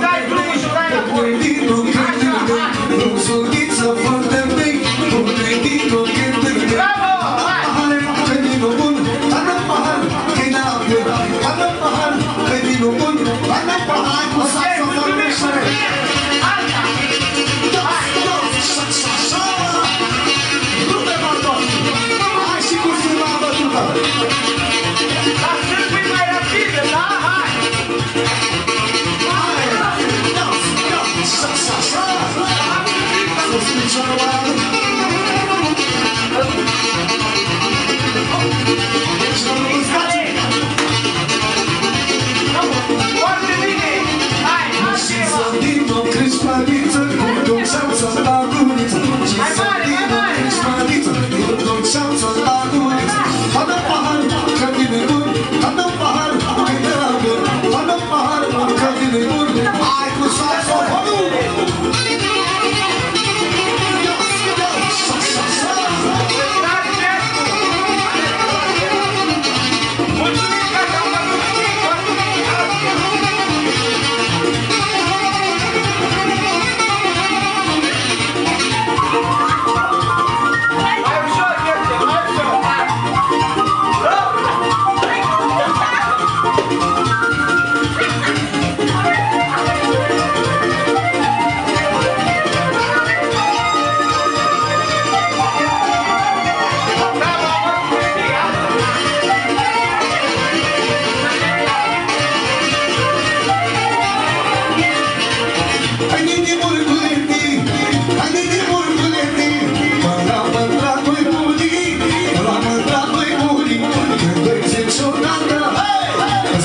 Дай душу, дай на твой. Ты, ну, как-то, ну, судиться в Deixa no ar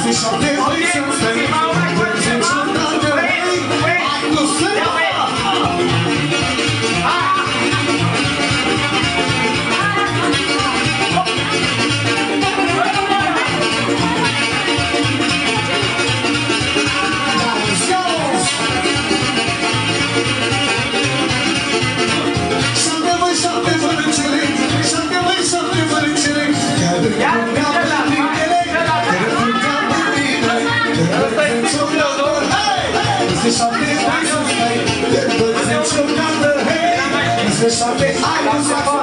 Hey! Hey! Something I not like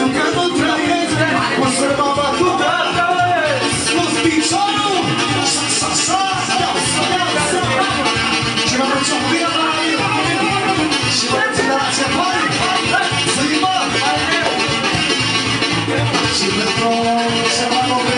Ξυπνητρώ σε μαγωγό